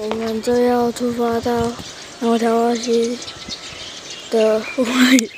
我们正要出发到油条花溪的后花园。